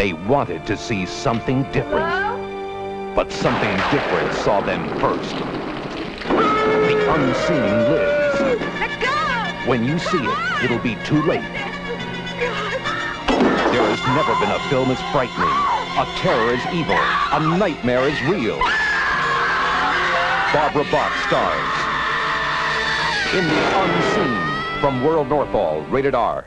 They wanted to see something different. But something different saw them first. The unseen lives. When you see it, it'll be too late. There has never been a film as frightening. A terror is evil. A nightmare is real. Barbara Bach stars. In the unseen from World Northal, rated R.